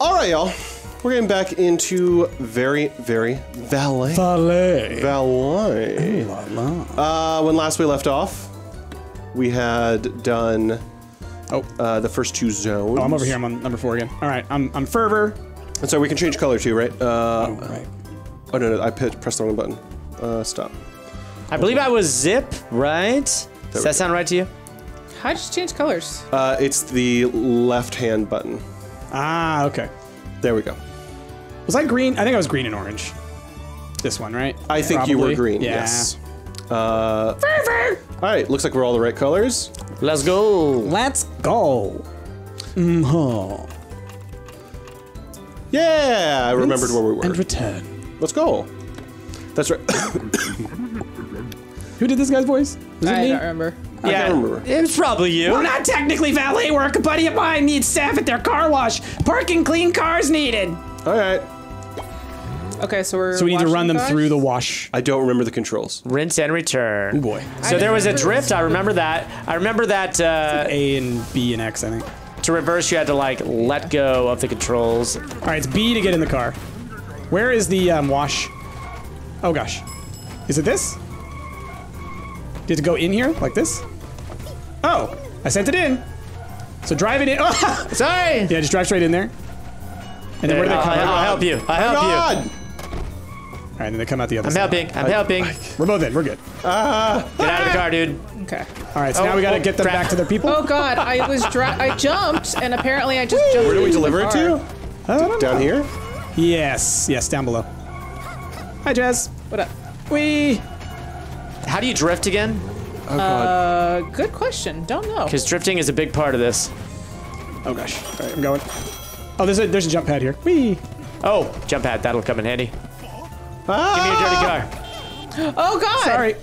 All right, y'all. We're getting back into very, very valet. Valet. Valet. Uh, when last we left off, we had done Oh. uh, the first two zones. Oh, I'm over here. I'm on number four again. All right, I'm, I'm fervor. And so we can change color too, right? Uh, Oh, right. oh no, no, I pit, pressed the wrong button. Uh, stop. I believe I was Zip, right? Does we that sound right to you? How'd you change colors? Uh, it's the left-hand button. Ah, okay. There we go. Was I green? I think I was green and orange. This one, right? I think you were green. Yeah. Yes. Uh, all right. Looks like we're all the right colors. Let's go. Let's go. Mm-hmm. Yeah, I remembered where we were. And return. Let's go. That's right. Who did this guy's voice? Was it I me? don't remember. I Yeah, can't remember. it was probably you. We're not technically valet work. A buddy of mine needs staff at their car wash. Parking clean cars needed. All right. Okay, so we're. So we need to run them cars? through the wash. I don't remember the controls. Rinse and return. Oh boy. So I there was a drift. I remember that. I remember that uh, A and B and X, I think. to reverse, you had to like let go of the controls. All right, it's B to get in the car. Where is the um, wash? Oh gosh. Is it this? Did it go in here like this? Oh, I sent it in. So drive it in. Oh! Sorry. Yeah, just drive straight in there. And then where do they I'll, I'll help you. I'll oh help you. God! All right, then they come out the other I'm side. helping. I'm helping. We're both in. We're good. Uh, get out of the car, dude. Okay. All right, so Oh, now we got to oh, get them crap. back to their people. Oh God, I was dri- I jumped and apparently I just jumped. Where do we deliver it to? I Down know. here? Yes, yes, down below. Hi, Jazz. What up? We. How do you drift again? Oh God. Uh, good question. Don't know. Because drifting is a big part of this. Oh gosh. All right, I'm going. Oh, there's a there's a jump pad here. Wee. Oh, jump pad. That'll come in handy. Ah! Give me your dirty car. Oh God. Sorry.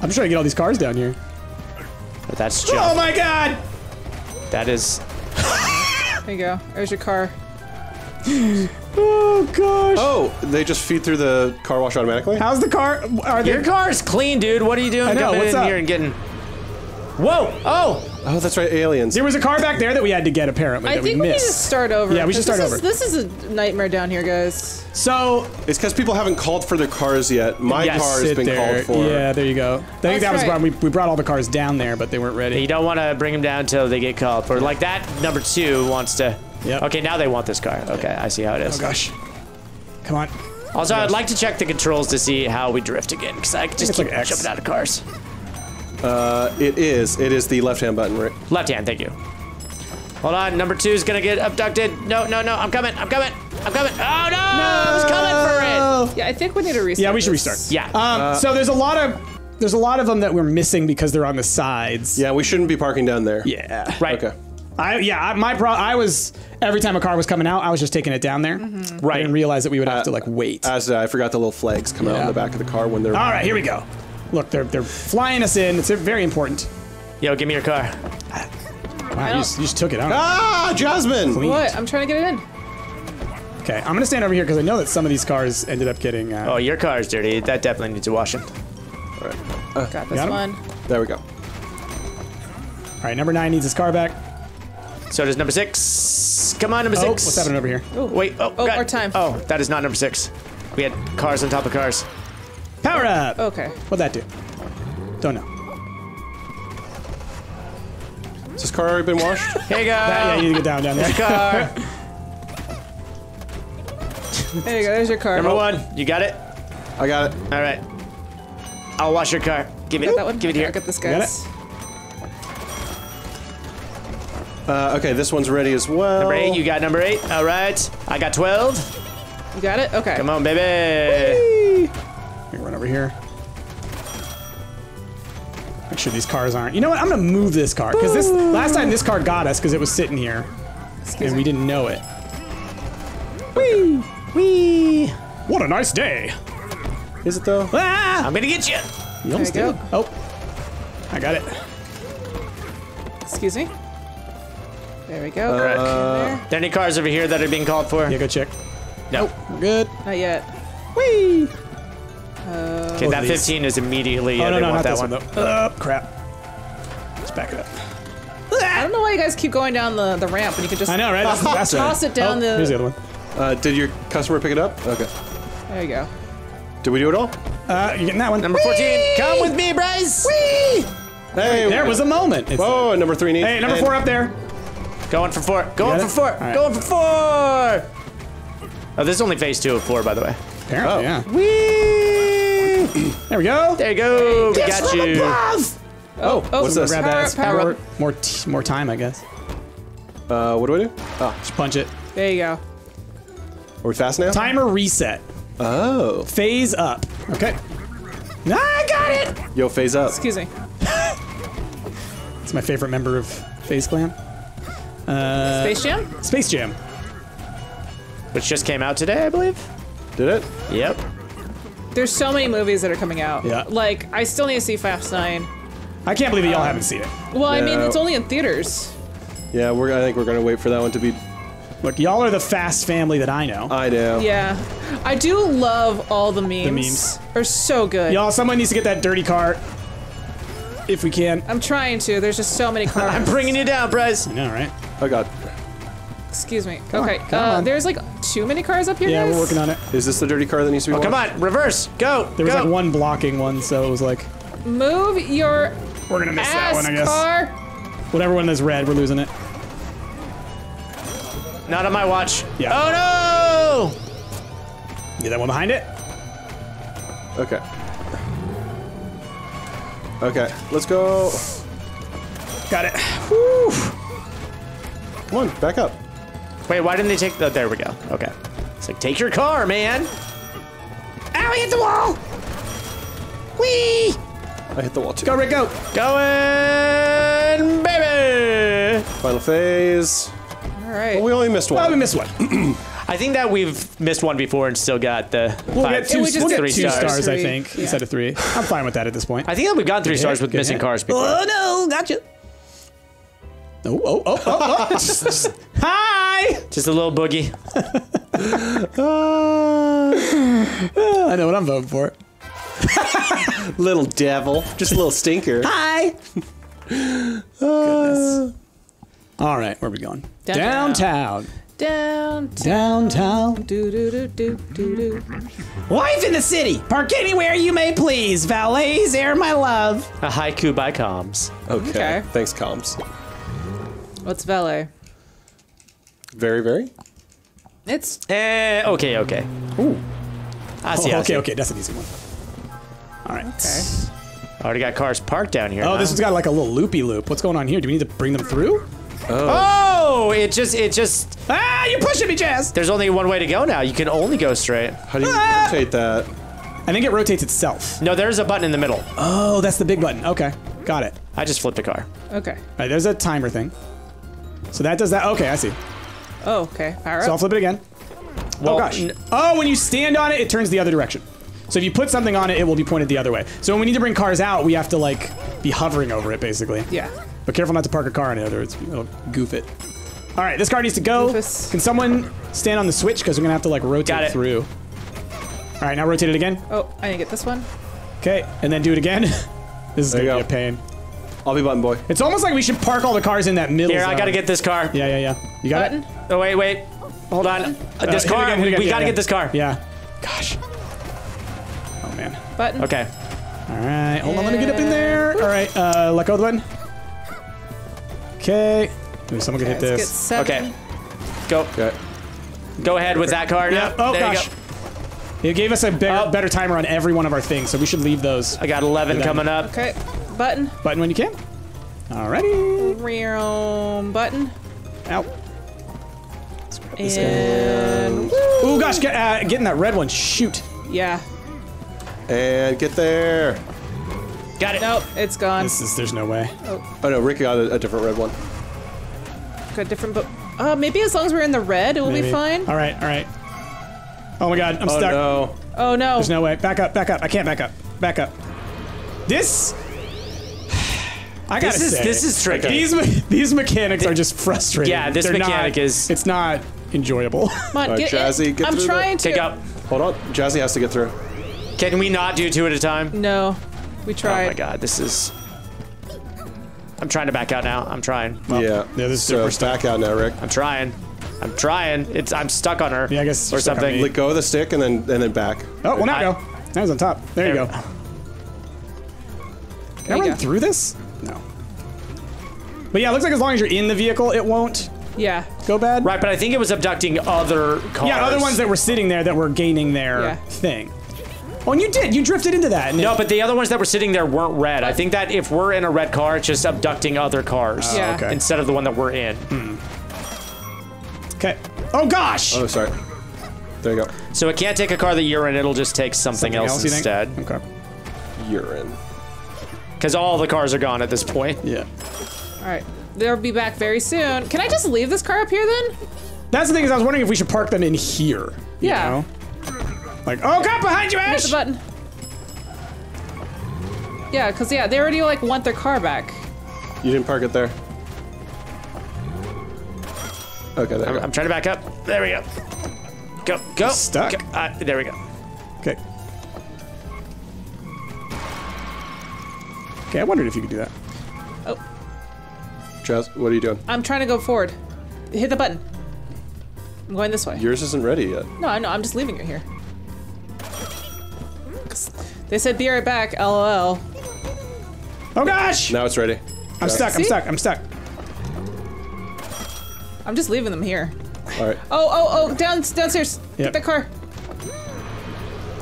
I'm just trying to get all these cars down here. But that's Oh my god! That is. There you go. There's your car. Oh gosh. Oh, they just feed through the car wash automatically? How's the car? Are they? Your car's clean, dude. What are you doing I know, coming what's in up? here and getting? Whoa! Oh! Oh, that's right, aliens. There was a car back there that we had to get apparently I that think we we need to missed. start over. Yeah, we should 'cause start this over. Is, this is a nightmare down here, guys. so It's because people haven't called for their cars yet. My Yes, car has been there. called for. Yeah, there you go. I think That's that was right. why we, we brought all the cars down there, but they weren't ready. You don't want to bring them down until they get called for. Like that number two wants to. Yep. Okay, now they want this car. Okay, I see how it is. Oh gosh. Come on. Also, I'd like to check the controls to see how we drift again, because I just it's keep like jumping out of cars. Uh, it is. It is the left-hand button, right? Left hand, thank you. Hold on, number two is gonna get abducted. No, no, no, I'm coming, I'm coming, I'm coming. Oh no! I was coming for it. Yeah, I think we need to restart. Yeah, we should this. restart. Yeah. Um, so there's a lot of there's a lot of them that we're missing because they're on the sides. Yeah, we shouldn't be parking down there. Yeah. right. Okay. I yeah. I, my pro. I was every time a car was coming out, I was just taking it down there. Mm-hmm. I Right. didn't realize that we would have to like wait. As did I, I forgot the little flags come out Yeah. on the back of the car when they're. All right, here we go. Look, they're they're flying us in. It's very important. Yo, give me your car. Wow, you just, you just took it. I. Ah, Jasmine! What? I'm trying to get it in. Okay, I'm gonna stand over here because I know that some of these cars ended up getting. Uh, Oh, your car's dirty. That definitely needs a washing. Got this Got one. There we go. All right, number nine needs his car back. So does number six. Come on, number Oh, six. what's happening over here? Oh, wait. Oh, Oh, God. our time. Oh, that is not number six. We had cars on top of cars. Power up. Okay. What'd that do? Don't know. Has this car already been washed? Here you go. Yeah, you need to get down down there. car. There you go. There's your car. Number one, you got it. I got it. All right. I'll wash your car. Give it. Got that one. Give it Okay, here. I got this, Got guys. Uh, okay, this one's ready as well. Number eight, you got number eight. All right. I got 12. You got it. Okay. Come on, baby. Let me run over here. Make sure these cars aren't. You know what? I'm gonna move this car because this last time this car got us because it was sitting here Excuse and me. we didn't know it. Wee. Wee. What a nice day! Is it though? Ah! I'm gonna get you. You almost There you did. Oh, I got it. Excuse me. There we go. Correct. there. There any cars over here that are being called for? Yeah, go check. No. We're good. Not yet. Whee! Okay, that 15 is immediately. Oh yeah, no, they no, want not that this one. one though. Oh crap! Let's back it up. I don't know why you guys keep going down the, the ramp when you could just I know, right? That's the best toss it down oh, the. Here's the other one. Uh, did your customer pick it up? Okay. There you go. Did we do it all? Uh, you're getting that one. Number 14. Come with me, Bryce. Hey, There was a moment. It's- Oh, number three needs. Hey, number and- four up there. Going for four. Going got for four. All right. Going for four. Oh, this is only phase two of four, by the way. Apparently, Oh. yeah. Whee! There we go. There you go. We got you. Oh, oh, what's this? Grab Power that. up, power more, more, t- more time, I guess. Uh, what do I do? Oh, Just punch it. There you go. are we fast now? Timer reset. Oh. Phase up. Okay. Ah, I got it. Yo, phase up. Excuse me. It's my favorite member of FaZe Clan. Uh, Space Jam? Space Jam. Which just came out today, I believe. Did it? Yep. There's so many movies that are coming out. Yeah. Like, I still need to see Fast 9. I can't believe that y'all haven't seen it. Well, I mean, it's only in theaters. Yeah, we're. I think we're gonna wait for that one to be. Look, y'all are the fast family that I know. I know. Yeah. I do love all the memes. The memes. Are so good. Y'all, someone needs to get that dirty cart. If we can. I'm trying to. There's just so many cars. I'm bringing you down, Bryce. I know, right? Oh God. Excuse me. on, okay. come uh, on. there's like too many cars up here, Yeah, guys. we're working on it. Is this the dirty car that needs to be? Oh, come on. Reverse. Go. There was like one blocking one, so it was like, Move your we're gonna miss that one, I guess. car. Whatever one that's red, we're losing it. Not on my watch. Yeah. Oh, no. Get that one behind it. Okay. Okay, let's go. Got it. Whew. Come on, back up. Wait, why didn't they take the... There we go. Okay. It's like, take your car, man. Ow, he hit the wall. Whee! I hit the wall too. Go, Rick, go. Going, baby. Final phase. All right. Well, we only missed one. Oh, we missed one. I think that we've missed one before and still got the We'll five, get two, we just we'll get get three two stars. stars, I think, yeah. instead of three. I'm fine with that at this point. I think that we've gotten three stars hit, with good missing hit. cars before. Oh no, gotcha. Oh, oh, oh, oh, oh. Just- just- Hi! Just a little boogie. Ah. I know what I'm voting for. Little devil. Just a little stinker. Hi! Goodness. Ah. All right, where are we going? Downtown. Downtown. Down. Downtown. Do do do do do do. Life in the city. Park anywhere you may please. Valets air my love. A haiku by Combs. Okay. Okay. Thanks, comms. What's valet? Very, very. It's Eh, okay, okay. Ooh. I see, I Oh, okay, see. okay, that's an easy one. All right. okay. Already got cars parked down here. Oh, now. this has got like a little loopy loop. What's going on here? Do we need to bring them through? Oh, it just, it just. Ah, you're pushing me, Jazz. There's only one way to go now. You can only go straight. How do you Ah! rotate that? I think it rotates itself. No, there's a button in the middle. Oh, that's the big button. Okay, got it. I just flipped the car. Okay. All right, there's a timer thing. So that does that. Okay, I see. Oh, okay. Power So I'll flip it again. Oh, well, Oh gosh. Oh, when you stand on it, it turns the other direction. So if you put something on it, it will be pointed the other way. So when we need to bring cars out, we have to like be hovering over it, basically. Yeah. But careful not to park a car on it, or it's, it'll goof it. All right, this car needs to go. Goofus. Can someone stand on the switch? Because we're gonna have to like rotate Got it. through. All right, now rotate it again. Oh, I need to get this one. Okay, and then do it again. this is gonna be a pain. I'll be button boy. It's almost like we should park all the cars in that middle. Here, I gotta get this car. Yeah, yeah, yeah. You got Button. it. Oh, wait, wait. Hold on. Uh, this hit car, again, we, again. we Yeah, gotta yeah. get this car. Yeah. Gosh. Oh man. Button. Okay. All right, hold on, let me get up in there. All right, uh, let go of the button. Okay. Maybe someone can hit Let's get this. seven. Okay. Go. Okay. Go ahead with that car now. Yeah. Oh there gosh. you go. It gave us a better, Oh. better timer on every one of our things, so we should leave those. I got 11 coming up. Okay. Button. Button when you can. Alrighty. Real button. Out. And Oh gosh, get, uh, getting that red one. Shoot. yeah. And get there. Got it. Nope, it's gone. This is. There's no way. Oh no, Rick got a, a different red one. Got different, but uh, maybe as long as we're in the red, it will Maybe. be fine. All right. All right. Oh my god, I'm Oh stuck. no. Oh no. There's no way. Back up. Back up. I can't back up. Back up. This. I gotta This is say, this is tricky. These me- these mechanics are just frustrating. Yeah, this They're mechanic not- is- It's not enjoyable. Come on, Uh, get Jazzy, in. get I'm through the- trying to. Take up. Hold on. Jazzy has to get through. Can we not do two at a time? No, we tried. Oh my god, this is. I'm trying to back out now. I'm trying. yeah. yeah, this is so super stuck. back out now, Rick. I'm trying. I'm trying. It's I'm stuck on her. Yeah, I guess or you're stuck on something. Let go of the stick and then and then back. Oh, well, now I- go. Now he's on top. There you go. Can I run go. through this? No. But yeah, it looks like as long as you're in the vehicle, it won't Yeah. go bad. Right, but I think it was abducting other cars. Yeah, other ones that were sitting there that were gaining their Yeah. thing. Oh, and you did. You drifted into that. No, it- but the other ones that were sitting there weren't red. I think that if we're in a red car, it's just abducting other cars. Ah, yeah. okay. Instead of the one that we're in. Hmm. Okay. Oh gosh. Oh, sorry. There you go. So it can't take a car that you're in, it'll just take something, Something else, you think? instead. Okay. Urine. Because all the cars are gone at this point. Yeah. All right. They'll be back very soon. Can I just leave this car up here then? That's the thing is, I was wondering if we should park them in here. you Yeah. know? Like, oh god, behind you, Hit Ash. the button. Yeah, because yeah, they already like want their car back. You didn't park it there. Okay, there I'm, go. I'm trying to back up. There we go. Go, go. stuck. Go. Uh, there we go. Okay. Okay, I wondered if you could do that. Jazz, what are you doing? I'm trying to go forward. Hit the button. I'm going this way. Yours isn't ready yet. No, I know. I'm just leaving it here. They said be right back. LOL. Oh gosh! Now it's ready. I'm Jazz. stuck. I'm See? stuck. I'm stuck. I'm just leaving them here. All right. Oh, oh, oh! Down, downstairs. Yep. Get the car.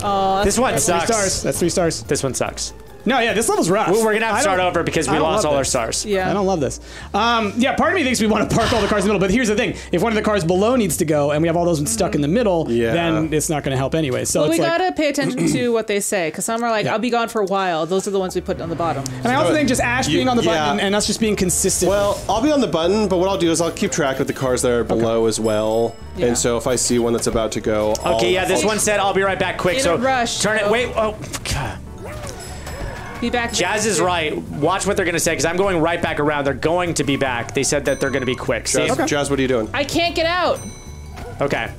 Oh, This one Three sucks. stars. That's three stars. This one sucks. No, yeah, this level's rough. Well, we're gonna have I to start over because we lost love all our stars. yeah. I don't love this. Um, yeah, part of me thinks we want to park all the cars in the middle, but here's the thing: if one of the cars below needs to go, and we have all those stuck in the middle, Yeah. then it's not going to help anyway. So Well, it's we like, gotta pay attention to what they say, because some are like, Yeah. "I'll be gone for a while." Those are the ones we put on the bottom. and I also think just Ash you- being on the button yeah. and, and us just being consistent. Well, I'll be on the button, but what I'll do is I'll keep track of the cars that are below as well. Yeah. And so if I see one that's about to go, I'll, Okay, yeah, this I'll- one said I'll be right back quick. In so a rush, turn it. Wait. Oh, God. Be back. Jazz is right. Watch what they're gonna say because I'm going right back around. They're going to be back. They said that they're gonna be quick. See? Jazz, Jazz, what are you doing? I can't get out. Okay.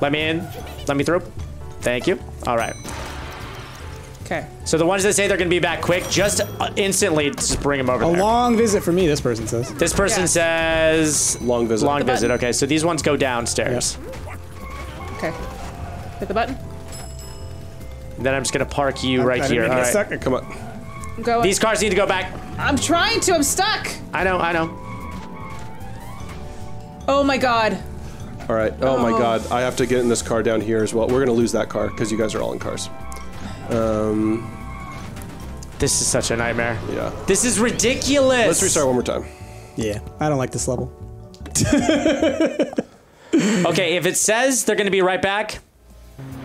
Let me in. Let me through. Thank you. All right. Okay. So the ones that say they're gonna be back quick, just uh, instantly just bring them over a there. long visit for me, this person says. this person Yeah. says Long visit. long visit. button. Okay, so these ones go downstairs. Okay. Hit the button. Then I'm just gonna park you right I didn't here. mean All to stuck. Come on. I'm going. These cars need to go back. I'm trying to. I'm stuck. I know. I know. Oh my god. All right. Oh, my Oh. God. I have to get in this car down here as well. We're going to lose that car because you guys are all in cars. Um, This is such a nightmare. yeah. This is ridiculous. Let's restart one more time. Yeah, I don't like this level. Okay, if it says they're gonna be right back,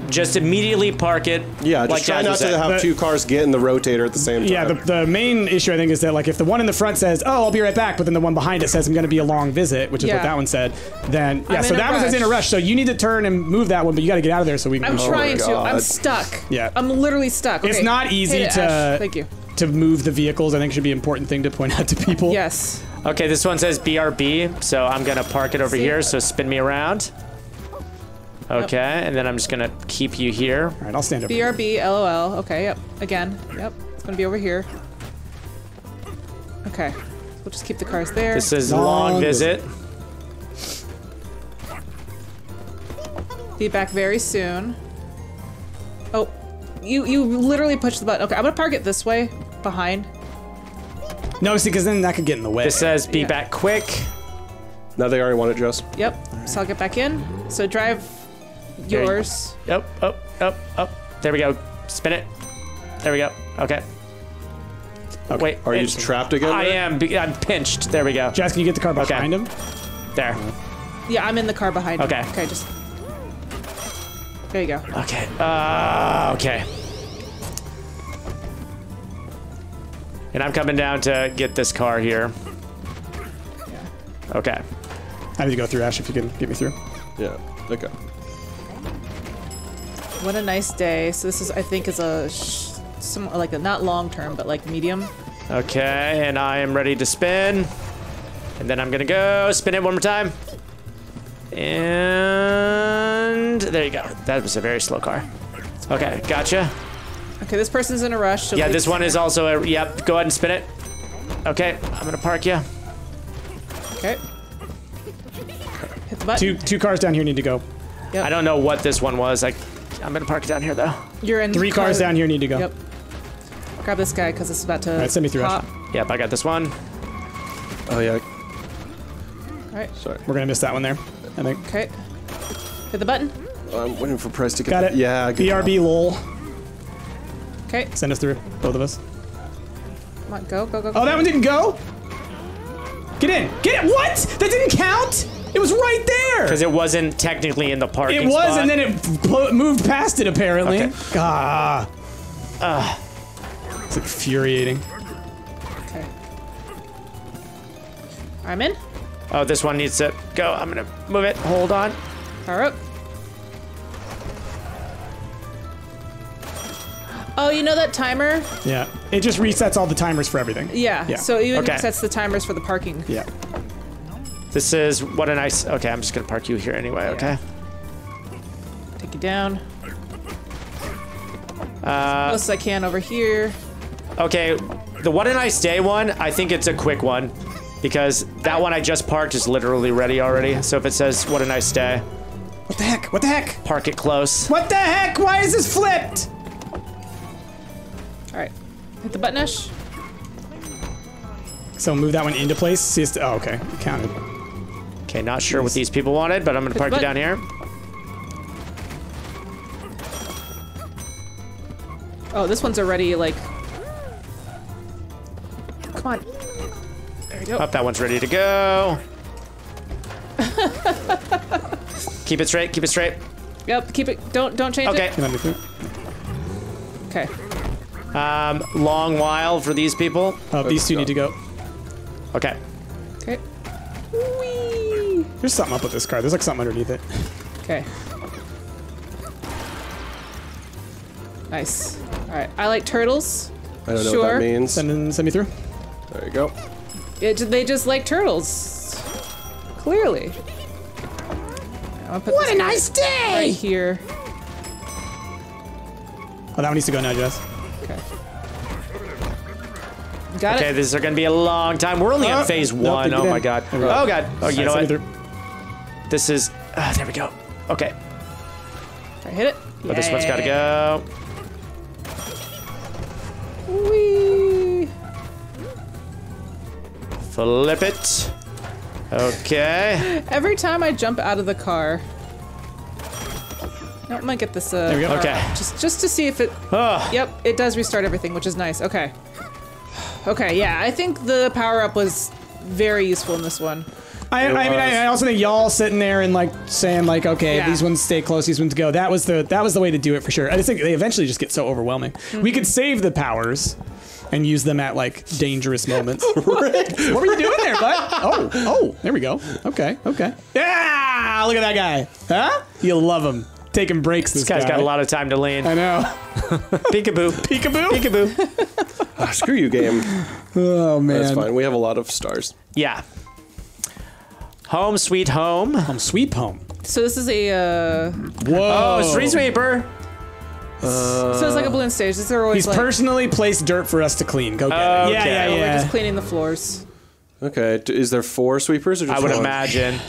just immediately park it. Yeah, just like try Jazz not was to saying. have But- two cars get in the rotator at the same time. Yeah, the, the main issue I think is that like if the one in the front says, "Oh, I'll be right back," but then the one behind it says, "I'm going to be a long visit," which is what Yeah. that one said, then yeah, I'm so in a that one says in a rush. rush. So you need to turn and move that one, but you got to get out of there so we can. I'm Oh trying to. I'm God. stuck. Yeah. I'm literally stuck. It's Okay. not easy Hit it, to Ash. Thank you. to move the vehicles. I think should be an important thing to point out to people. Yes. Okay, this one says BRB, so I'm gonna park it over See? here. So spin me around. Okay, and then I'm just gonna keep you here. All right, I'll stand up. BRB. LOL. Okay. Yep. Again. Yep. It's gonna be over here. Okay. We'll just keep the cars there. This is Long long visit. Be back very soon. Oh, you you literally pushed the button. Okay, I'm gonna park it this way, behind. No, see, because then that could get in the way. This says be Yeah. back quick. now they already want it, Jess. Yep. So I'll get back in. So drive There you- yours. Up, up, up, up. There we go. Spin it. There we go. Okay. Wait. Are you trapped again? I Rick? am. I'm pinched. There we go. Jazz, can you get the car behind him? There. Yeah, I'm in the car behind. Him. Okay. Okay. Just. There you go. Okay. Uh, okay. And I'm coming down to get this car here. Okay. I need to go through Ash if you can get me through. Yeah. Okay. What a nice day. So this is, I think, is a sh- some like a not long term, but like medium. Okay, and I am ready to spin. And then I'm gonna go spin it one more time. And there you go. That was a very slow car. Okay, gotcha. Okay, this person's in a rush. So Yeah, this one is also a, yep, go ahead and spin it. Okay, I'm gonna park you. Okay. Hit the button. Two two cars down here need to go. Yep. I don't know what this one was. Like, I'm gonna park it down here though. You're in. Three cars car- down here need to go. Yep. Grab this guy because it's about to. right, send me through, pop. Yep, I got this one. Oh yeah. All right. Sorry. We're gonna miss that one there. I think. Okay. Hit the button. I'm waiting for Bryce to get. Got it. Yeah. good BRB lol. Okay. Send us through, both of us. Come on. Go. Go. Go. go. Oh, that one didn't go. Get in. Get it. What? That didn't count. It was right there. Because it wasn't technically in the parking It was, spot. and then it flo- moved past it apparently. Okay. Ah. It's infuriating. Okay. I'm in. Oh, this one needs to go. I'm gonna move it. Hold on. Power up. Oh, you know that timer? Yeah. It just resets all the timers for everything. Yeah. Yeah. So it even Okay. sets the timers for the parking. Yeah. This is what a nice. Okay, I'm just gonna park you here anyway. Okay. Take you down. Uh, Close as I can over here. okay. The what a nice day one. I think it's a quick one because that one I just parked is literally ready already. So if it says what a nice day, What the heck? What the heck? park it close. What the heck? Why is this flipped? All right. Hit the button, Ash. So move that one into place. See, it's, oh, okay. It counted. Okay, not sure what these people wanted, but I'm gonna park you down here. Oh, this one's already like. Come on. There we go. Up, that one's ready to go. keep it straight. Keep it straight. Yep. Keep it. Don't don't change Okay. it. Can I move through? Okay. Um, long while for these people. Oh, these two go. need to go. Okay. Okay. Whee! There's something up with this car. There's like something underneath it. Okay. Nice. All right. I like turtles. I don't know Sure. what that means. Send, in, send me through. There you go. It, they just like turtles. Clearly. Put what a nice day! Right here. Oh, that one needs to go now, Jess. Okay. Got Okay, it. this is gonna be a long time. We're only Oh, on uh, phase nope, one. they oh did my god. There we go. Oh god. Oh, you know what? Send me through. This is. ah, there we go. Okay. I hit it. Oh, this one's gotta go. Whee! Flip it. Okay. Every time I jump out of the car. No, I might get this. Uh, There we go. Okay. out, Just, just to see if it. Oh, Yep, it does restart everything, which is nice. Okay. Okay, yeah, I think the power up was very useful in this one. I, I mean, I, I also think y'all sitting there and like saying like, okay, Yeah. these ones stay close, these ones go. That was the that was the way to do it for sure. I just think they eventually just get so overwhelming. We could save the powers and use them at like dangerous moments. what were you doing there, bud? Oh, oh, there we go. Okay, okay. Yeah, look at that guy. Huh? You'll love him. Taking breaks. This, this guy's guy. got a lot of time to lean. I know. Peekaboo. Peekaboo. Peekaboo. Ah, screw you, game. Oh man. That's fine. We have a lot of stars. Yeah. Home sweet home. Home Sweet home. So this is a. Uh, Whoa. Oh, street sweeper. so it's like a balloon stage. These are always He's like. personally placed dirt for us to clean. Go get it. Yeah, Okay. yeah, We're yeah. just cleaning the floors. Okay. Is there four sweepers or just I would one? imagine.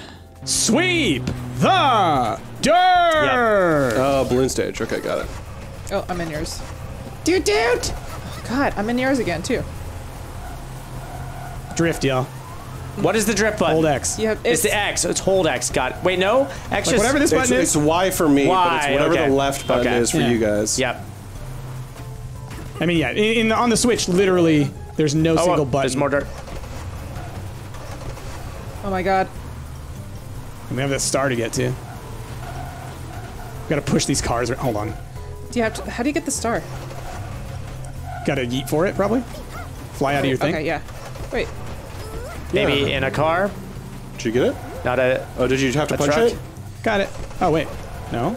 Sweep the dirt. Oh, balloon stage. Okay, got it. Oh, I'm in yours. Dude, dude. Oh, God, I'm in yours again too. Drift, y'all. What is the drip button? Hold X. You have It's the X. It's hold X. Got it. Wait, no. X Like just whatever this It's, button it's is. Y for me, but it's whatever okay. the left button Okay. is for Yeah. you guys. Yep. I mean, yeah. In, in on the Switch, literally, there's no Oh, single oh, button. there's more dirt. Oh my God. And we have that star to get to. We gotta push these cars. Hold on. Do you have to? How do you get the star? Gotta yeet for it, probably. Fly out of your thing. Okay, yeah. Wait. Maybe Yeah. in a car. Did you get it? Not a. Oh, did you have to punch truck? it? Got it. Oh wait. No.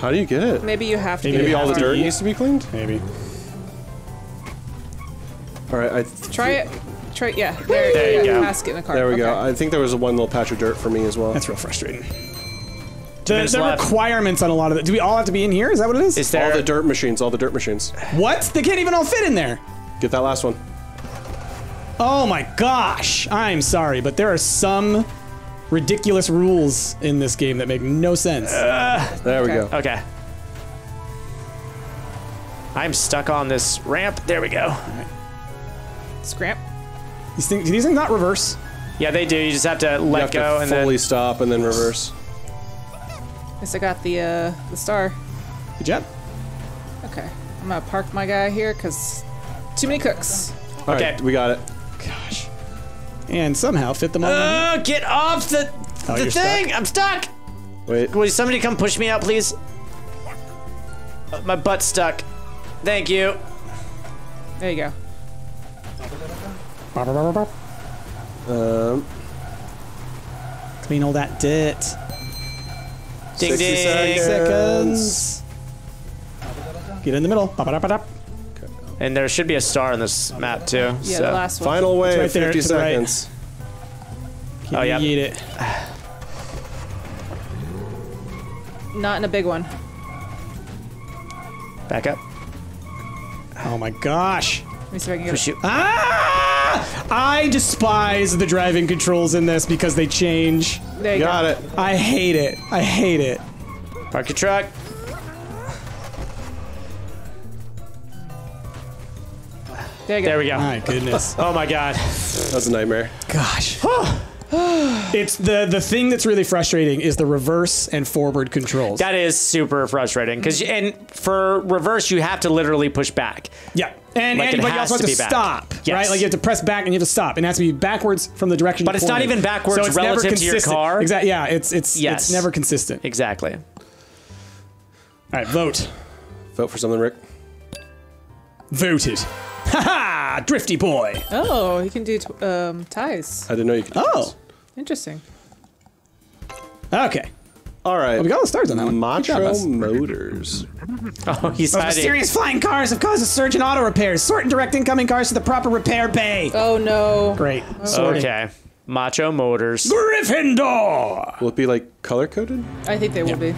How do you get it? Maybe you have to. Maybe get Maybe it all the dirt needs to be cleaned. Maybe. All right. I Try it. Try. Yeah. There, There you go. Pass it in the car. There we go. I think there was one little patch of dirt for me as well. That's real frustrating. The, minutes the requirements on a lot of it. Do we all have to be in here? Is that what it is? Is there? all the dirt machines. All the dirt machines. what? They can't even all fit in there. Get that last one. Oh my gosh! I'm sorry, but there are some ridiculous rules in this game that make no sense. There we Okay. go. Okay. I'm stuck on this ramp. There we go. Scramp. these things, do these things not reverse? Yeah, they do. You just have to You let have go to and fully then. stop and then reverse. At least I got the uh, the star. Good job. Okay. I'm gonna park my guy here because too many cooks. All right, Okay. we got it. Gosh. And somehow fit them all. in. Uh, get off the Oh, the you're thing! I'm stuck. Wait. Will somebody come push me out, please? Uh, my butt's stuck. Thank you. There you go. Um, Clean all that dirt. Ding 60 ding. seconds. Seconds. Get in the middle. Ba-ba-da-ba-da. And there should be a star on this map too. Yeah, so. the last one. final wave, right 50 to the right. seconds. Oh, yeah. Eat it. Not in a big one. Back up. Oh my gosh. Let me see if I can get Push it. you. Ah! I despise the driving controls in this because they change. There you Got go. it. I hate it. I hate it. Park your truck. There you go. There we go. My goodness. Oh my god. That was a nightmare. Gosh. it's the the thing that's really frustrating is the reverse and forward controls. That is super frustrating because and for reverse you have to literally push back. yeah. And, Like, and but you has also have to to be stop, Yes. right? Like you have to press back and you have to stop. And it has to be backwards from the direction. But you it's not even backwards so it's never relative to your consistent. car. Exactly. Yeah. It's it's Yes. it's never consistent. Exactly. All right. Vote. Vote for something, Rick. Voted. Ha ha! Drifty boy. Oh, he can do t- um, ties. I didn't know you could. do Oh. Interesting. Okay. All right. Well, we got all the stars on that one. Good Macho. Motors. Oh, he's Those hiding. mysterious flying cars have caused a surge in auto repairs. Sort and direct incoming cars to the proper repair bay. Oh no. Great. Sorting. Okay. Macho Motors. Gryffindor. Will it be like color coded? I think they will be.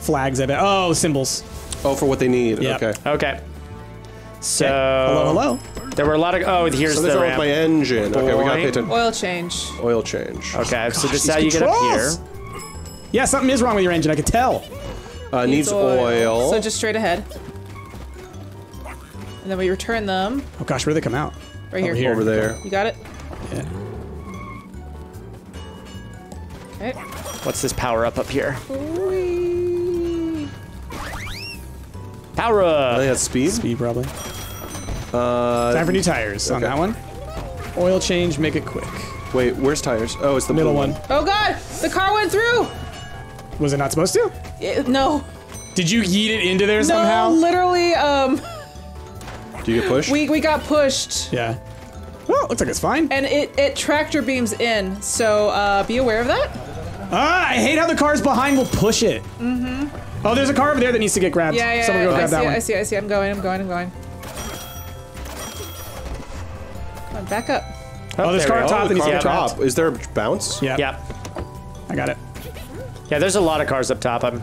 Flags, I bet. Oh, symbols. Oh, for what they need. Yep. Okay. Okay. So Hello, hello. there were a lot of oh here's So there's the ramp. my engine. Okay, we gotta pay Boing. attention. Oil change. Oil change. Okay, so this is how you get up here. Yeah, something is wrong with your engine. I could tell. Uh, needs oil. So just straight ahead. And then we return them Oh gosh, where'd they come out? right here. Over here. over there. You got it? Yeah. Okay. What's this power up up here? Whee. Power I up. think that's speed. Speed probably. Uh, Time for new tires on okay. that one. Oil change, make it quick. wait, where's tires? Oh, it's the Middle blue one. Oh god! The car went through! Was it not supposed to? It- no. Did you yeet it into there No, somehow? literally, um, Do you get pushed? we, we got pushed. Yeah. Well, looks like it's fine. And it, it tractor beams in, so uh, be aware of that. Ah, I hate how the cars behind will push it. Mm-hmm. Oh, there's a car over there that needs to get grabbed. Yeah, yeah, Someone go I grab see that it, one. I see I see. I'm going, I'm going, I'm going. Come on, back up. Oh, oh there's there car we up go. top that needs to get. Top. Is there a bounce? Yeah. Yep. I got it. Yeah, there's a lot of cars up top. I'm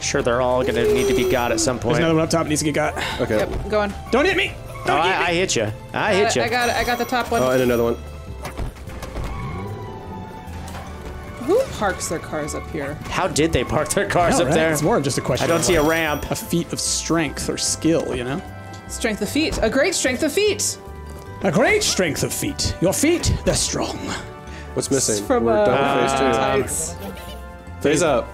sure they're all gonna need to be got at some point. There's another one up top that needs to get got. Okay. Yep, going. Don't hit me! Oh, Don't hit I, I hit you. I I, hit you. I got it, I got the top one. Oh, and another one. Parks their cars up here? How did they park their cars No, up right? there? It's more of just a question. I don't of, see a ramp. a feat of strength or skill, you know? Strength of feet. A great strength of feet. A great strength of feet. Your feet, they're strong. What's missing? It's From We're uh, double phase two. tights. Phase up.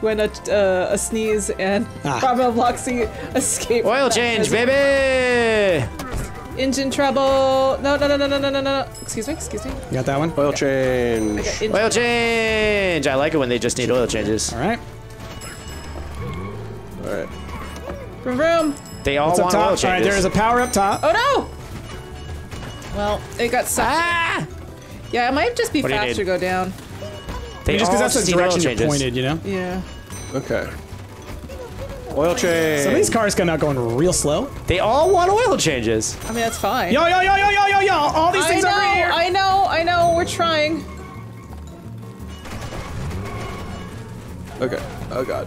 When a, uh, a sneeze and Ah. Bravo Loxy escape. Oil change, prison. baby. Engine trouble. No, no, no, no, no, no, no, no. Excuse me, excuse me. You got that one? Oil change. Engine- Oil change. I like it when they just need oil changes. All right. All right. Vroom, vroom. They all What's up want top? oil changes. right, there is a power up top. Oh no! Well, it got sucked. ah! Yeah, it might just be What faster need? go down. They just because that's the direction you're pointed, you know? Yeah. Okay. Oil change. Some of these cars come out going real slow. They all want oil changes. I mean, that's fine. Yo, yo, yo, yo, yo, yo, yo! All these I things know, over here! I know, I know. We're trying. Okay. Oh god.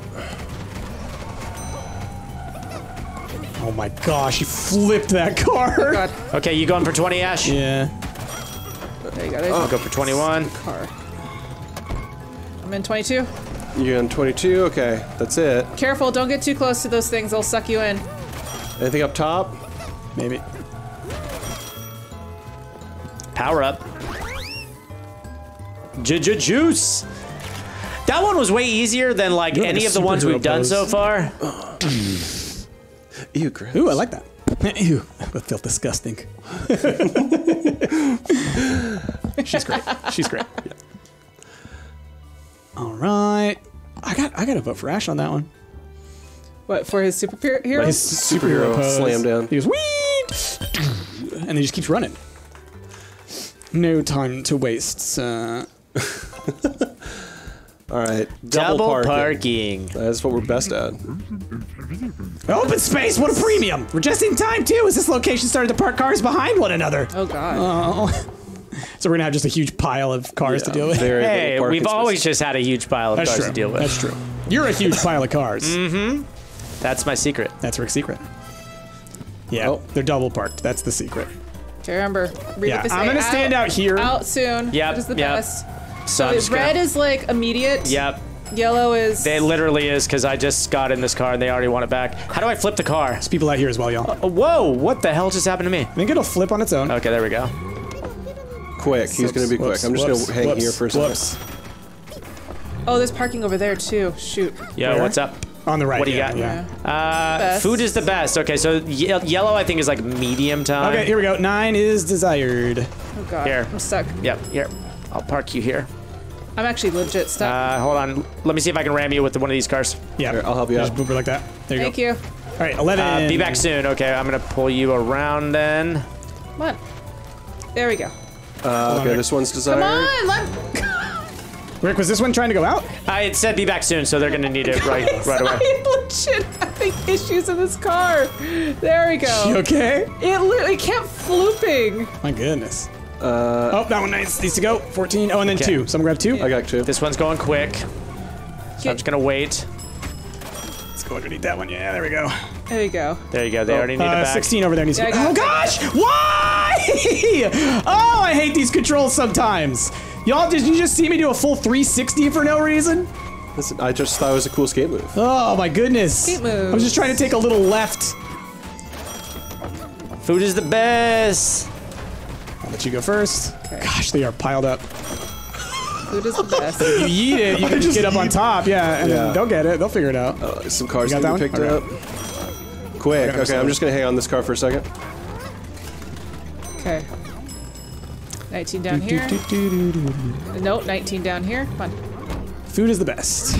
Oh my gosh, you flipped that car. Oh god. Okay, you going for 20, Ash? Yeah. There you go. There's I'll go for 21. car. I'm in 22. You're on 22. Okay, that's it. Careful, don't get too close to those things. They'll suck you in. Anything up top? Maybe. Power up. J juice. That one was way easier than like You're any a of the ones we've done pose. so far. Ew, gross. Ooh, I like that. Ew, that felt disgusting. She's great. She's great. All right. I got I got to vote for Ash on that one. What, for his superhero? His superhero slam down. He goes wee, and he just keeps running. No time to waste. Uh, All right, double, Double parking. parking. That's what we're best at. open space. What a premium. We're just in time too. As this location started to park cars behind one another. oh, God. Oh. So we're gonna have just a huge pile of cars to deal with. very Hey, we've always just had a huge pile of That's cars true. to deal with. That's true. You're a huge pile of cars. Mm-hmm. That's my secret. That's Rick's secret. Yeah, Oh. they're double parked. That's the secret. Okay, remember. Read Yeah, I'm gonna stand out here. Out soon. Yep, That is the yep. best. So I'm The just gonna- red is like immediate. Yep. Yellow is. It literally is because I just got in this car and they already want it back. How do I flip the car? There's people out here as well, y'all. Oh, whoa, what the hell just happened to me? I think it'll flip on its own. Okay, there we go. Quick. He's going to be quick. Whoops, I'm just going to hang whoops, here for a second. whoops. oh, there's parking over there too. Shoot. Yo, Where? what's up? On the right. What do you yeah, got? Yeah. Uh, food is the best. Okay, so ye- yellow I think is like medium time. Okay, here we go. Nine is desired. Oh God. Here. I'm stuck. Yep, here. I'll park you here. I'm actually legit stuck. Uh, hold on. Let me see if I can ram you with one of these cars. Yeah. Here, I'll help you Just out. move it like that. There you Thank go. Thank you. All right, 11. Uh, be back soon. Okay, I'm gonna pull you around then. What? There we go. Uh, okay, Rick. this one's Come desired. on. Let. Rick, was this one trying to go out? I it said be back soon, so they're gonna need it right right away. I'm legit having issues in this car. There we You go. okay? It literally kept flooping. My goodness. Uh, oh, that one needs, needs to go. 14. Oh, and then Okay. two. Someone grab two. I got two. This one's going quick. So I'm just gonna wait. Let's go underneath that one. Yeah, there we go. There you go. There you go. They already need Uh, it back. 16 over there needs to go. Oh gosh! Why? oh, I hate these controls sometimes. Y'all, did you just see me do a full 360 for no reason? Listen, I just thought it was a cool skate move. Oh my goodness. Skate move. I was just trying to take a little left. Food is the best. I'll let you go first. Okay. Gosh, they are piled up. Food is the best. You yeet it, you can just get up on top, yeah, and Yeah. they'll get it. They'll figure it out. Uh, some cars You got to be that picked one? up. Quick. Okay, Okay, I'm just going to hang on this car for a second. Okay. 19 down here. Uh, nope, 19 down here. Come on. Food is the best.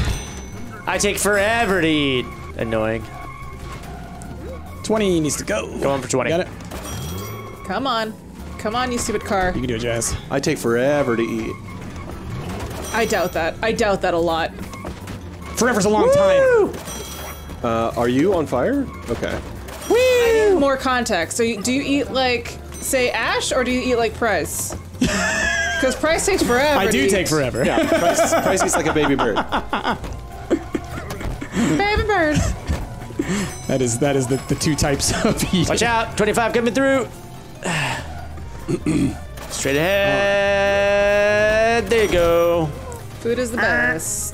I take forever to eat. Annoying. 20 needs to go. Go on for 20. Got it. Come on. Come on, you stupid car. You can do it, Jazz. I take forever to eat. I doubt that. I doubt that a lot. Forever's a long time. Uh, are you on fire? Okay. I need more context. So, you, do you eat like, say, Ash, or do you eat like Bryce? Because Bryce takes forever. I to do eat. take forever. Yeah, Bryce, Bryce eats like a baby bird. Baby bird. That is that is the, the two types of eating. Watch out. 25 coming through. Straight ahead. There you go. Food is the best.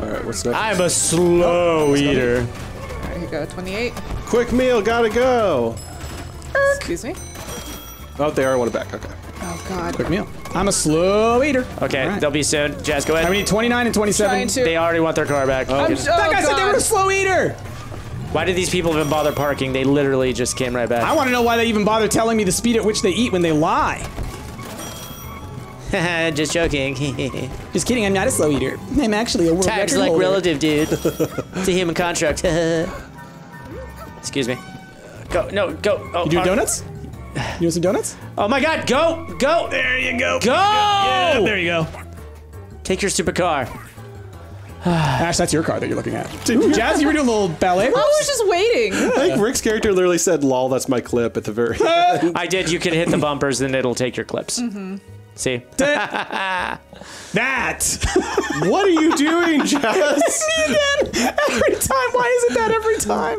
All right, what's next? I'm a slow eater. All right, here you go. 28. Quick meal, gotta go. Excuse me. Oh, they are one back. Okay. Oh, God. Quick meal. I'm a slow eater. Okay, All right. they'll be soon. Jazz, go ahead. I ahead. need 29 and 27. They already want their car back. Oh. I'm, Good. oh, that guy said they were a slow eater. Why did these people even bother parking? They literally just came right back. I want to know why they even bother telling me the speed at which they eat when they lie. just joking. Just kidding, I'm not a slow eater. I'm actually a world Tags record like holder. relative, dude. it's a human construct. Excuse me. Go, no, go. Oh, You do donuts? You want some donuts? Oh my god, go, go, There you go. go! Yeah, there you go. Take your stupid car. Ash, that's your car that you're looking at. Ooh, Jazz, you were doing a little ballet. I was just waiting. I think Rick's character literally said, lol, that's my clip at the very end. I did. You can hit the bumpers, and it'll take your clips. Mm-hmm. See? that. what are you doing, Jazz? every time. Why is it that every time?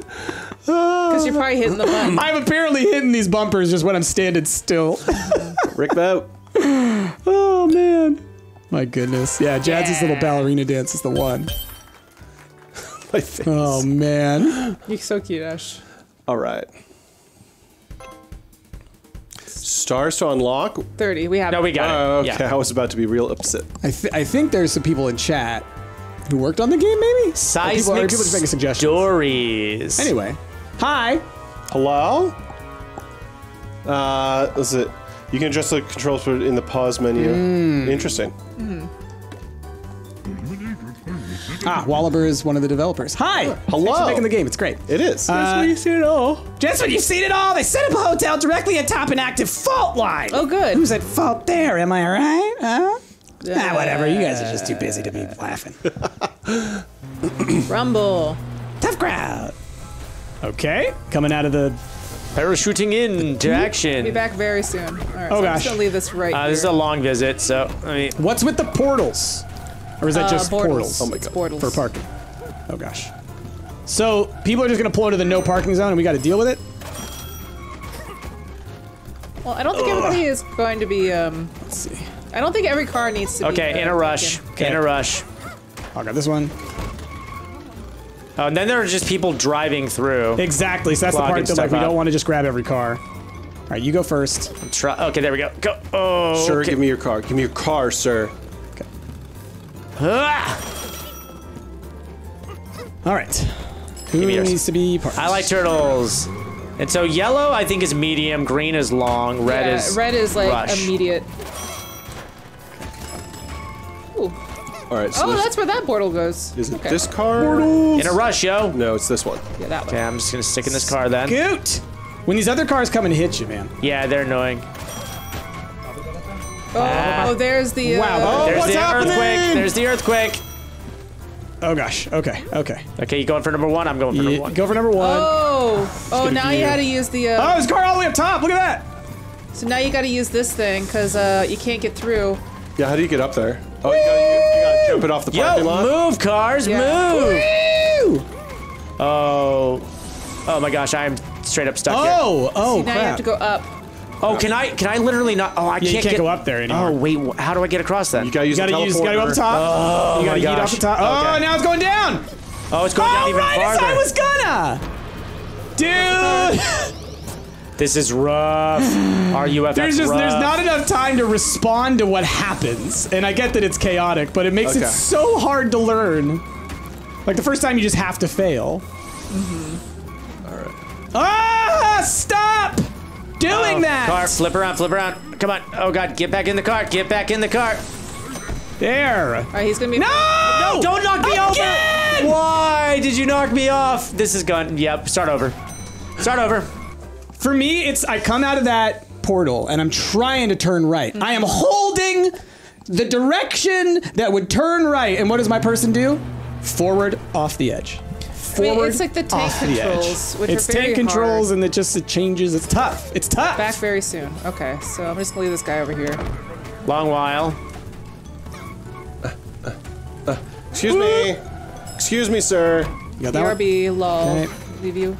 Because you're probably hitting the button. I'm apparently hitting these bumpers just when I'm standing still. Rick Boat. oh man. My goodness. Yeah, Jazz's little ballerina dance is the one. My face. Oh man. You're so cute, Ash. All right. Stars to unlock. 30. We have No, we got Oh, it. okay. Yeah. I was about to be real upset. I, th- I think there's some people in chat who worked on the game, maybe? Or people, or Seismic people just making suggestions. stories. Anyway. Hi. Hello? Uh, is it? You can adjust the controls for- in the pause menu. Hmm. Interesting. Ah, Wallaber is one of the developers. Hi. Hello. Thanks for making the game. It's great. It is. Uh, you've seen it all. Just when you've seen it all, they set up a hotel directly atop an active fault line. Oh, good. Who's at fault there? Am I right? Huh? Ah, whatever. You guys are just too busy to be laughing. Rumble. Tough crowd. Okay, coming out of the. Parachuting in to action. Be back very soon. All right, Oh, so I'm just gonna leave this right Uh, here. this is a long visit, so I mean, What's with the portals? Or is that Uh, just portals. portals? Oh my it's God. portals. For parking. Oh gosh. So people are just gonna pull into the no parking zone, and we got to deal with it. Well, I don't think everybody is going to be. Um, Let's see. I don't think every car needs to be. okay, uh, in a rush, taken. in a rush. I got this one. Oh, and then there are just people driving through. Exactly. So that's the part that like we up. don't want to just grab every car. All right, you go first. Try, okay, there we go. Go. Oh, Sir, okay. give me your car. Give me your car, sir. Ah! All right. Who me needs to be parked? I like turtles. And so yellow, I think is medium. Green is long. Red Yeah, is red is like rush. immediate. Ooh. All right. So Oh, that's where that portal goes. is it okay. this car? In a rush, yo. No, it's this one. Yeah, that one. Okay, I'm just gonna stick in this car then. Scoot. When these other cars come and hit you, man. Yeah, they're annoying. Oh, Ah. Oh, there's the. Uh, Wow. Oh, There's what's the happening? earthquake. There's the earthquake. Oh gosh. Okay. Okay. Okay, you going for number one? I'm going for Yeah, number one. go for number one. Oh, oh! gonna Now you you. had to use the. Uh, Oh, his car all the way up top. Look at that. So now you got to use this thing because uh, you can't get through. Yeah. How do you get up there? Oh, you gotta, you, you gotta jump it off the parking Yo, lot. move, cars, Yeah. move! Oh, oh my gosh, I'm straight up stuck here. Oh. Oh now you have to go up. Oh, can I? Can I literally not? Oh, I yeah, you can't, can't get. go up there anymore. Oh wait, wh- how do I get across then? You gotta use You gotta the use. Gotta go up teleporter. top. you gotta my yeet off gosh. the top. Oh, Okay. now it's going down. oh, it's going down Oh, even right as farther. I was gonna. Dude, This is rough. RUF. there's just rough. there's not enough time to respond to what happens, and I get that it's chaotic, but it makes it Okay. so hard to learn. Like the first time, you just have to fail. All right. Ah! Stop doing Oh, that. Car, flip around, flip around. Come on. Oh god, get back in the car. Get back in the car. There. All right, he's gonna be. No! no! Don't knock me Again! over. Why did you knock me off? This is gone. Yep. Start over. Start over. For me, it's I come out of that portal and I'm trying to turn right. I am holding the direction that would turn right, and what does my person do? Forward off the edge. I mean, Forward it's like the tank off the edge. controls, which it's are very tank controls, hard. and it just it changes. It's tough. It's tough. Back very soon. Okay, so I'm just gonna leave this guy over here. Long while. Excuse me. Excuse me, sir. You got that one? BRB, lol. Okay. Leave you.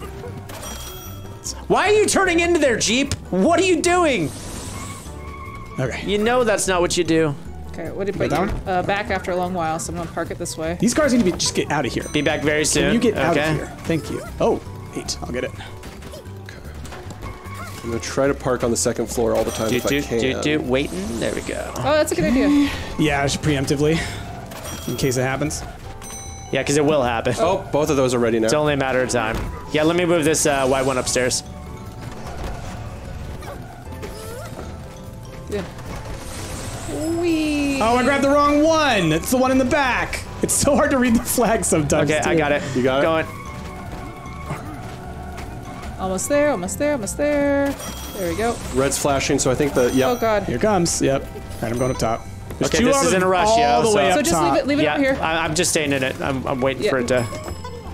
Why are you turning into their Jeep? What are you doing? Okay. You know that's not what you do. Okay, what did got but you're one? uh, back after a long while, so I'm gonna park it this way. These cars need to be just get out of here. Be back very soon. You get out of here. Thank you. Oh, eight. I'll get it. Okay. I'm gonna try to park on the second floor all the time Do if I do can. do do. Waiting. There we go. Oh, that's a good idea. Yeah, I should preemptively, in case it happens. Yeah, because it will happen. Oh, both of those are ready now. It's only a matter of time. Yeah, let me move this uh, white one upstairs. Yeah. Wee. Oh, I grabbed the wrong one. It's the one in the back. It's so hard to read the flag sometimes. Okay, I got it. You got it? Going. Almost there, almost there, almost there. There we go. Red's flashing, so I think the yeah. Oh god. Here it comes. Yep. All right, I'm going up top. There's Okay, two this is in a rush, all yo, the way so- up So just leave it, leave it Yeah, over here. I, I'm just staying in it. I'm, I'm waiting Yeah. for it to.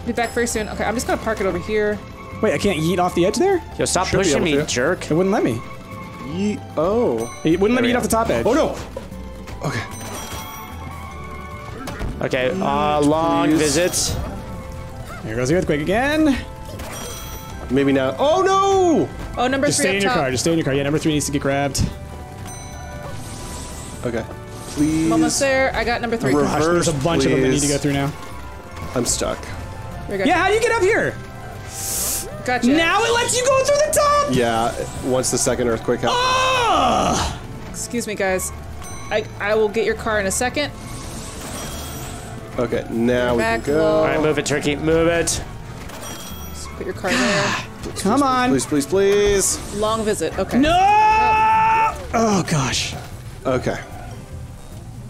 Be back very soon. Okay, I'm just gonna park it over here. Wait, I can't yeet off the edge there? Yo, stop Should be pushing able me, to. jerk. It wouldn't let me. Ye- oh. It wouldn't let me we yeet go. off the top edge. Oh no. Okay. Okay, uh, long Please. visit. Here goes the earthquake again. Maybe now. Oh no! Oh, number Just three stay up in your top. car. Just stay in your car. Yeah, number three needs to get grabbed. Okay. Please. I'm almost there. I got number three. Reverse. Gosh, there's a bunch of them that need to go through now. I'm stuck. Yeah, how do you get up here? Gotcha. Now it lets you go through the top. Yeah, once the second earthquake happens. Ah! Excuse me, guys. I I will get your car in a second. Okay, now we can go. low. All right, move it, turkey. Move it. Just put your car there. Come on. Please, please, please. Long visit. Okay. No! Oh gosh. Okay.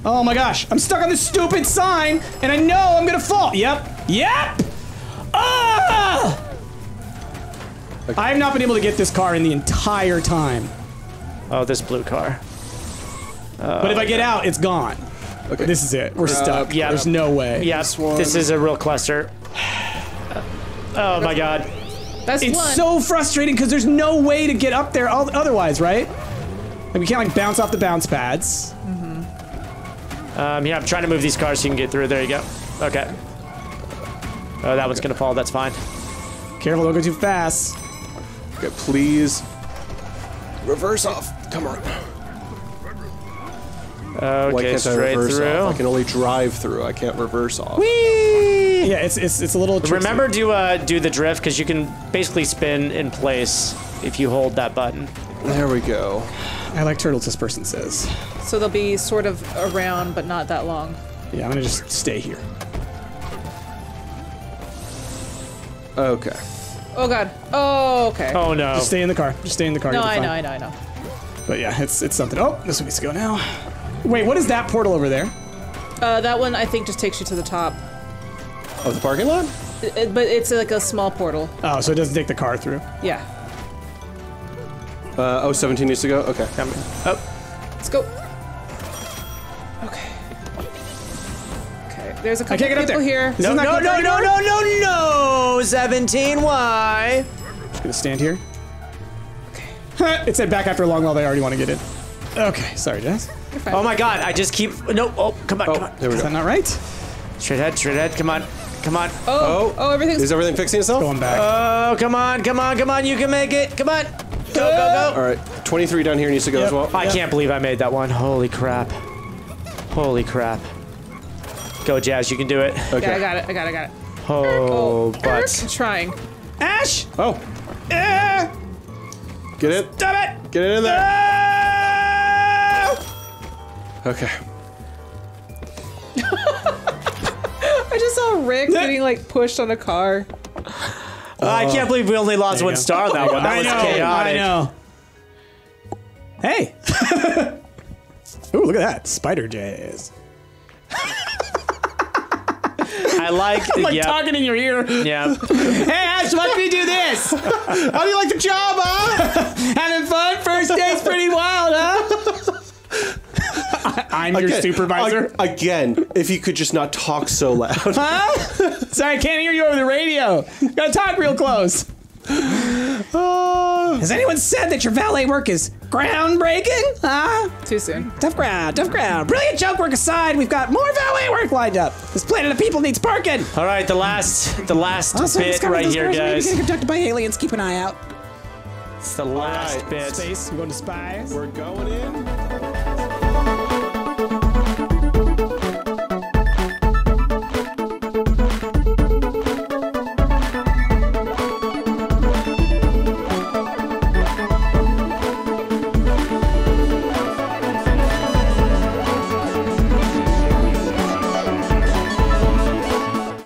Oh my gosh. I'm stuck on this stupid sign, and I know I'm gonna fall. Yep. Yep. I've not been able to get this car in the entire time. Oh, this blue car. But if I get out, it's gone. Okay. This is it. We're stuck. yeah. There's no way. Yeah, This one. this is a real cluster. Oh my god. That's It's one. so frustrating because there's no way to get up there al- otherwise, right? Like we can't like bounce off the bounce pads. Um, yeah, I'm trying to move these cars so you can get through. There you go. Okay. Oh, that one's gonna fall. That's fine. Careful, don't go too fast. Okay, please. Reverse off. Come on. Why Okay, can't I reverse through. off? I can only drive through. I can't reverse off. Whee! Yeah, it's it's it's a little. tricksy. Remember to uh, do the drift because you can basically spin in place if you hold that button. There we go. I like turtles. This person says. So they'll be sort of around, but not that long. Yeah, I'm gonna just stay here. Okay. Oh god. Oh, okay. Oh no. Just stay in the car. Just stay in the car. no, you'll be I know. I know, I know. But yeah, it's it's something. Oh, this one needs to go now. Wait, what is that portal over there? Uh, that one I think just takes you to the top, Of the parking lot? It- it- but it's like a small portal. Oh, so it doesn't take the car through. Yeah. Uh, oh, 17 needs to go? Okay. Oh, Let's go. There's a couple can't get up people there. here. This no, no, no, no, no, no, no! 17, why? Just gonna stand here. Okay. it said back after a long while. They already want to get in. Okay, sorry, Jess. Oh my god, I just keep. No, oh, come on, oh, come Oh, on. there we Is go. that not right? Straight ahead, straight ahead, come on, come on. oh, Oh. oh, everything's Is everything fixing itself? Going back. Oh, come on, come on, come on, you can make it. Come on. Go, go, go. All right. 23 down here needs to go Yep. as well. go. I can't believe I made that one. Holy crap. Holy crap. Go, Jazz, you can do it. Okay. Yeah, I got it. I got it. I got it. Oh, Eric, but. trying. Ash! Oh, Eh! get it. Stop it! Get it in there. Ah! Okay. I just saw Rick getting like pushed on a car. I can't believe we only lost one go. star on that one. That I was know, chaotic. I know. Hey. Ooh, look at that. Spider jazz. I like. I'm Like yeah. talking in your ear. Yeah. Hey, Ash, watch me do this. How do you like the job, huh? Having fun? First day's pretty wild, huh? I'm your supervisor. ag- Again, if you could just not talk so loud. huh? Sorry, I can't hear you over the radio. Gotta talk real close. Oh. Has anyone said that your valet work is groundbreaking? Huh? Too soon. Tough ground, tough ground. Brilliant joke work aside, we've got more valet work lined up. This planet of people needs parking. All right, the last, the last Also, bit discovered right those here, cars may be guys. getting abducted by aliens. Keep an eye out. It's the last right, bit. Space, we're going to spies. We're going in.